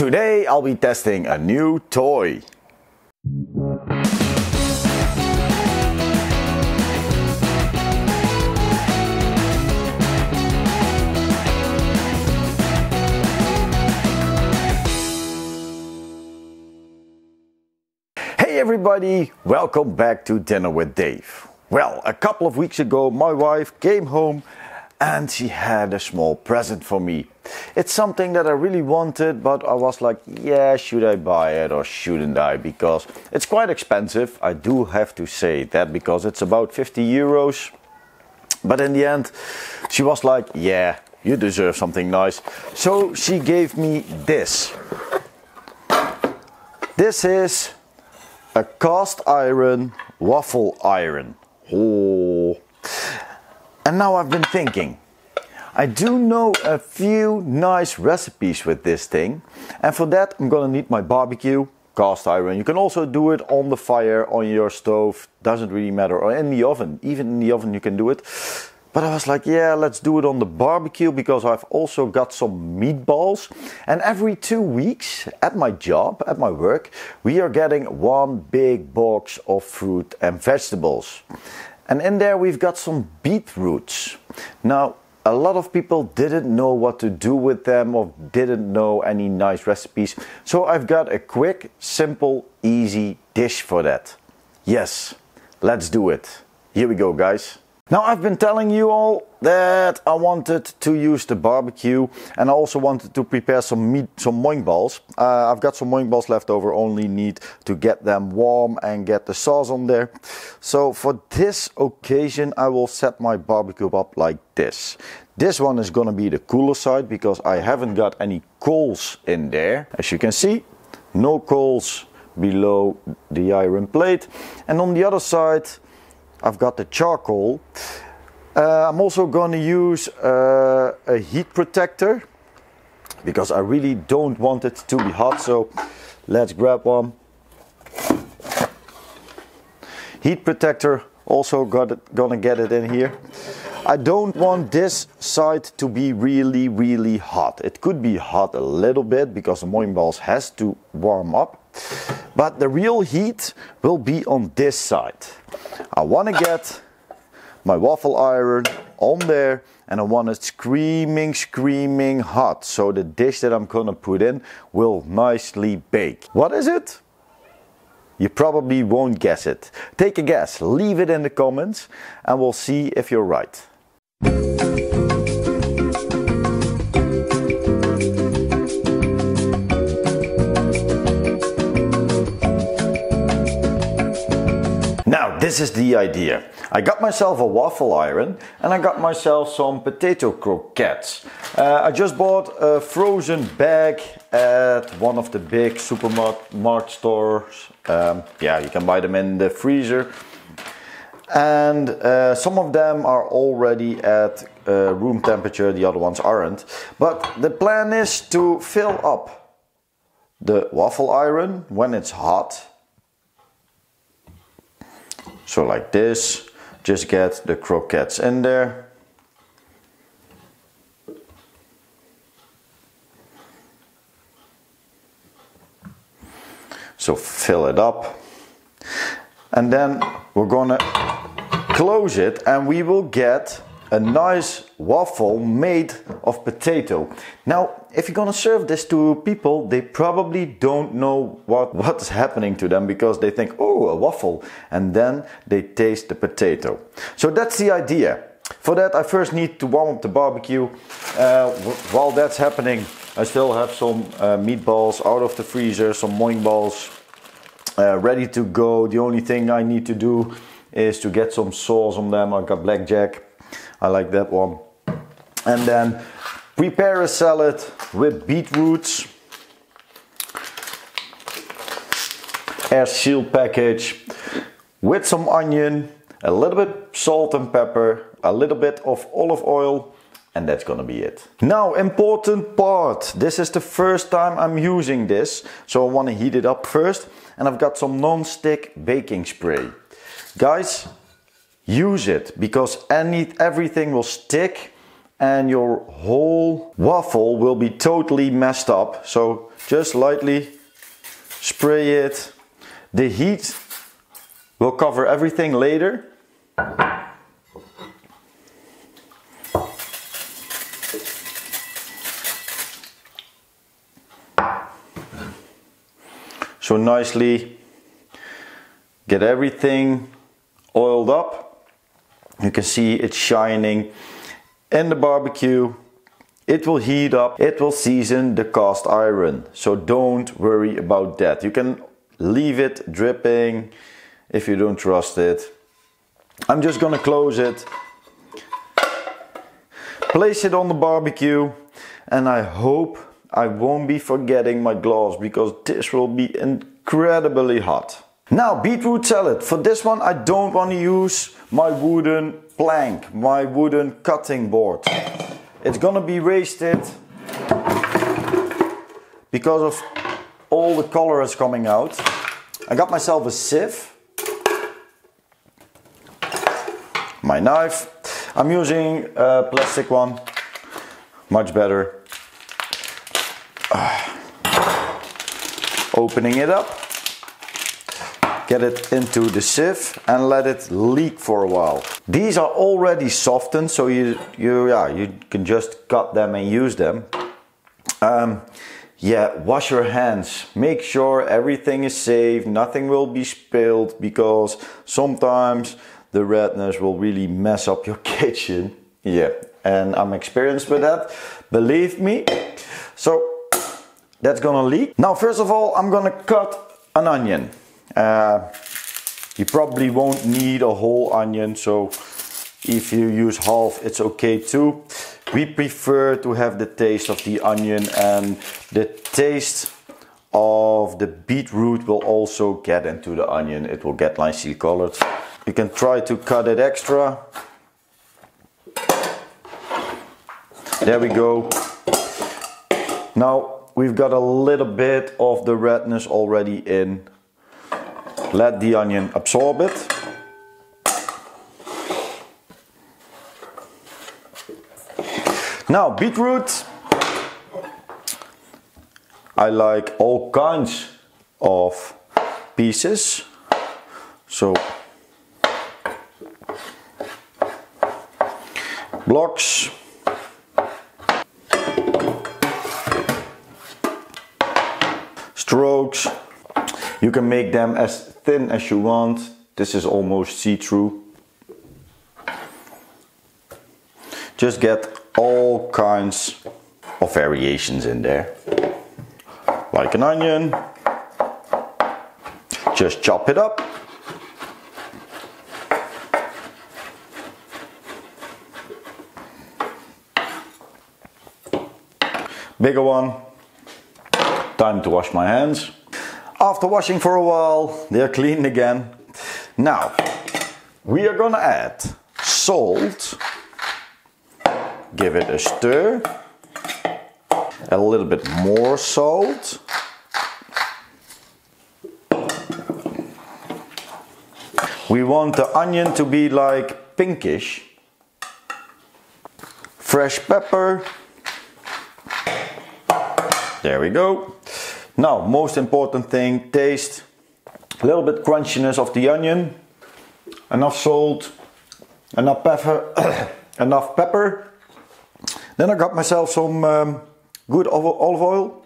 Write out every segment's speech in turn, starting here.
Today I'll be testing a new toy. Hey everybody, welcome back to Dinner with Dave. Well, a couple of weeks ago my wife came home and she had a small present for me. It's something that I really wanted, but I was like, yeah, should I buy it or shouldn't I? Because it's quite expensive. I do have to say that because it's about 50 euros. But in the end, she was like, yeah, you deserve something nice. So she gave me this. This is a cast iron waffle iron. Oh. Now I've been thinking. I do know a few nice recipes with this thing. And for that I'm gonna need my barbecue, cast iron. You can also do it on the fire, on your stove, doesn't really matter, or in the oven. Even in the oven you can do it. But I was like, yeah, let's do it on the barbecue because I've also got some meatballs. And every two weeks at my job, at my work, we are getting one big box of fruit and vegetables. And in there we've got some beetroots. Now, a lot of people didn't know what to do with them or didn't know any nice recipes. So I've got a quick, simple, easy dish for that. Yes, let's do it. Here we go, guys. Now I've been telling you all that I wanted to use the barbecue and I also wanted to prepare some meat, some moink balls. Uh, I've got some moink balls left over, only need to get them warm and get the sauce on there. So for this occasion I will set my barbecue up like this. This one is gonna be the cooler side because I haven't got any coals in there. As you can see, no coals below the iron plate. And on the other side, I've got the charcoal. Uh, I'm also going to use uh, a heat protector because I really don't want it to be hot. So let's grab one. Heat protector, also got it, gonna get it in here. I don't want this side to be really, really hot. It could be hot a little bit because the moink balls has to warm up. But the real heat will be on this side. I want to get my waffle iron on there and I want it screaming, screaming hot. So the dish that I'm gonna put in will nicely bake. What is it? You probably won't guess it. Take a guess, leave it in the comments and we'll see if you're right. This is the idea. I got myself a waffle iron and I got myself some potato croquettes. Uh, I just bought a frozen bag at one of the big supermarket stores. Um, yeah, you can buy them in the freezer. And uh, some of them are already at uh, room temperature, the other ones aren't. But the plan is to fill up the waffle iron when it's hot so like this, just get the croquettes in there. So fill it up. And then we're gonna close it and we will get a nice waffle made of potato. Now, if you're gonna serve this to people, they probably don't know what, what's happening to them because they think, oh, a waffle, and then they taste the potato. So that's the idea. For that, I first need to warm up the barbecue. Uh, while that's happening, I still have some uh, meatballs out of the freezer, some moink balls uh, ready to go. The only thing I need to do is to get some sauce on them. I got blackjack I like that one. And then prepare a salad with beetroots. Air sealed package with some onion, a little bit salt and pepper, a little bit of olive oil, and that's gonna be it. Now, important part. This is the first time I'm using this, so I wanna heat it up first, and I've got some non-stick baking spray. Guys, use it because any everything will stick and your whole waffle will be totally messed up. So just lightly spray it. The heat will cover everything later. So nicely get everything oiled up. You can see it's shining in the barbecue. It will heat up, it will season the cast iron. So don't worry about that. You can leave it dripping if you don't trust it. I'm just gonna close it, place it on the barbecue, and I hope I won't be forgetting my gloves because this will be incredibly hot. Now beetroot salad. For this one I don't want to use my wooden plank, my wooden cutting board. It's gonna be wasted because of all the color is coming out. I got myself a sieve. My knife. I'm using a plastic one. Much better. Ah. opening it up, get it into the sieve and let it leak for a while. These are already softened, so you, you, yeah, you can just cut them and use them. Um, yeah, wash your hands. Make sure everything is safe, nothing will be spilled because sometimes the redness will really mess up your kitchen. Yeah, and I'm experienced with that, believe me. So that's gonna leak. Now, first of all, I'm gonna cut an onion. Uh, you probably won't need a whole onion, so if you use half, it's okay too. We prefer to have the taste of the onion and the taste of the beetroot will also get into the onion. It will get nicely colored. You can try to cut it extra. There we go. Now we've got a little bit of the redness already in. Let the onion absorb it. Now beetroot. I like all kinds of pieces. So blocks strokes. You can make them as thin as you want. This is almost see-through. Just get all kinds of variations in there. Like an onion. Just chop it up. Bigger one, Time to wash my hands. After washing for a while, they're clean again. Now, we are gonna add salt. Give it a stir. A little bit more salt. We want the onion to be like pinkish. Fresh pepper. There we go. Now, most important thing, taste. A little bit crunchiness of the onion. Enough salt. Enough pepper. enough pepper. Then I got myself some um, good olive oil.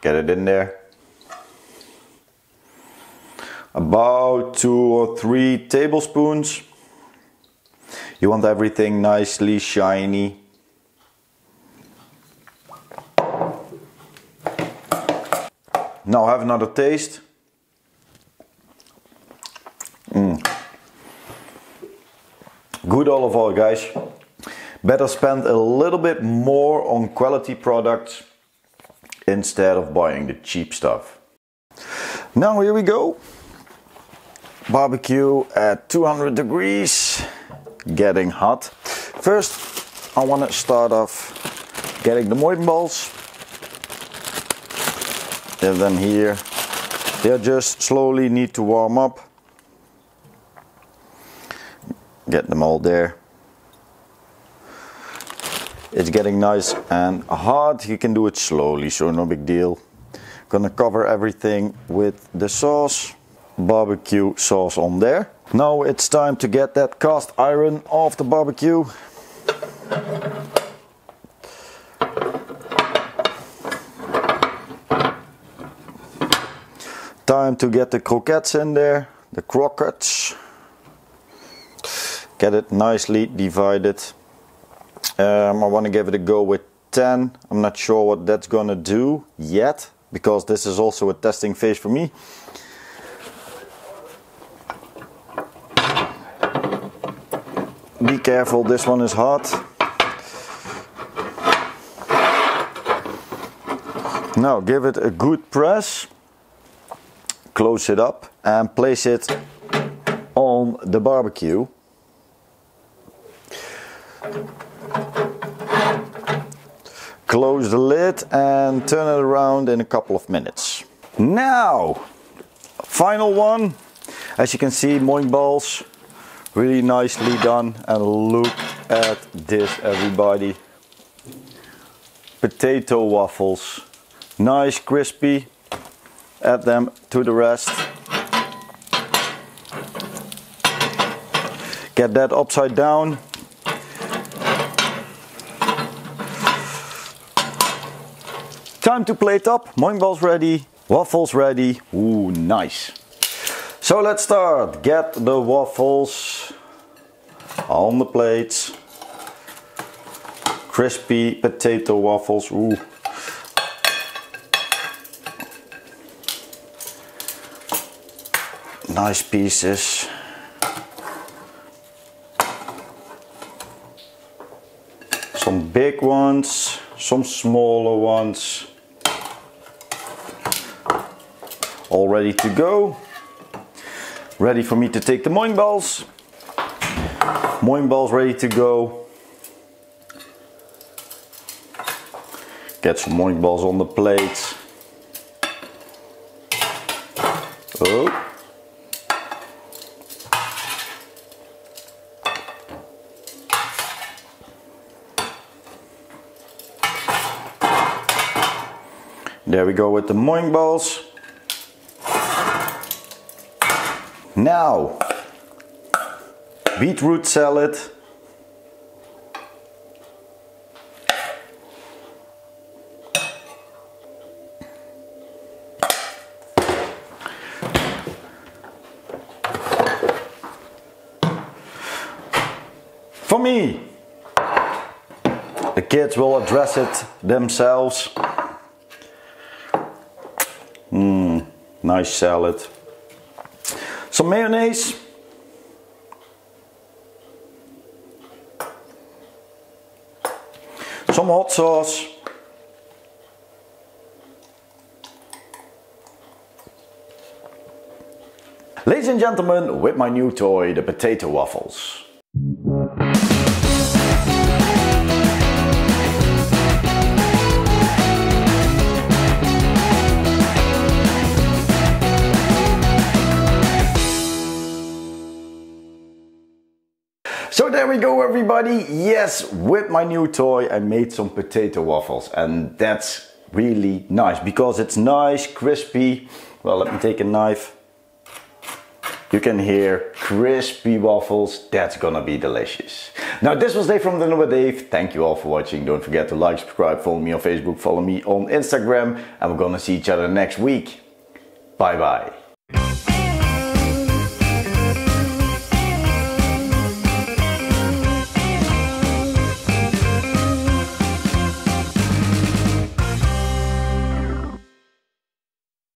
Get it in there. About two or three tablespoons. You want everything nicely shiny. Now have another taste. Mm. Good olive oil, guys. Better spend a little bit more on quality products instead of buying the cheap stuff. Now here we go. Barbecue at 200 degrees, getting hot. First, I want to start off getting the Moink balls have them here they just slowly need to warm up get them all there It's getting nice and hard. You can do it slowly, so no big deal. Gonna cover everything with the sauce, barbecue sauce on there. Now it's time to get that cast iron off the barbecue. Time to get the croquettes in there, the croquettes. Get it nicely divided. Um, I want to give it a go with 10. I'm not sure what that's gonna do yet because this is also a testing phase for me. Be careful, this one is hot. Now give it a good press, close it up and place it on the barbecue. Close the lid and turn it around in a couple of minutes. Now, final one. As you can see, moink balls, really nicely done. And look at this, everybody. Potato waffles, nice crispy. Add them to the rest. Get that upside down Time to plate up. Moink balls ready. Waffles ready. Ooh, nice. So let's start. Get the waffles on the plates. Crispy potato waffles. Ooh. Nice pieces. Some big ones, some smaller ones. all ready to go. Ready for me to take the moink balls. Moink balls ready to go. Get some moink balls on the plate. Oh. There we go with the moink balls. Now, beetroot salad. For me, the kids will address it themselves. Nice salad. Some mayonnaise. Some hot sauce. Ladies and gentlemen, with my new toy, the potato waffles. There we go everybody. Yes, with my new toy I made some potato waffles and that's really nice because it's nice, crispy. Well, let me take a knife. You can hear crispy waffles. That's gonna be delicious. Now this was Dave from Dinner with Dave. Thank you all for watching. Don't forget to like, subscribe, follow me on Facebook, follow me on Instagram and we're gonna see each other next week. Bye bye.